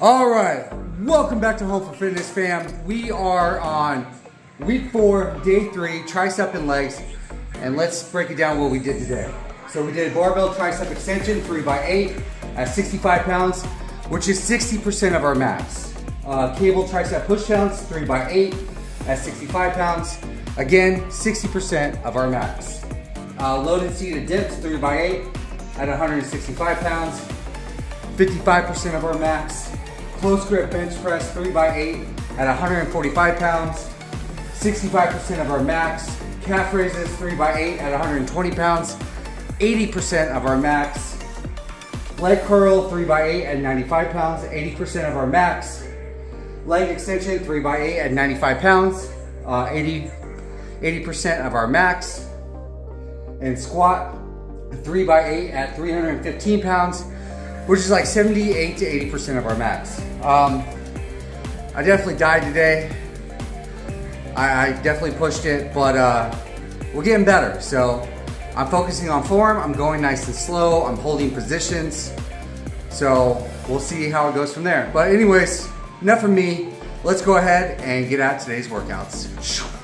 All right, welcome back to Home for Fitness fam. We are on week four, day three, tricep and legs. And let's break it down what we did today. So we did barbell tricep extension, three by eight at 65 pounds, which is 60% of our max. Uh, cable tricep push downs, three by eight at 65 pounds. Again, 60% of our max. Uh, loaded seated dips, three by eight at 165 pounds, 55% of our max. Close grip bench press, 3x8 at 145 pounds, 65% of our max. Calf raises, 3x8 at 120 pounds, 80% of our max. Leg curl, 3x8 at 95 pounds, 80% of our max. Leg extension, 3x8 at 95 pounds, uh, 80, 80% of our max. And squat, 3x8 at 315 pounds, which is like 78 to 80% of our max. Um, I definitely died today. I, I definitely pushed it, but uh, we're getting better. So I'm focusing on form. I'm going nice and slow. I'm holding positions. So we'll see how it goes from there. But anyways, enough of me. Let's go ahead and get out today's workouts.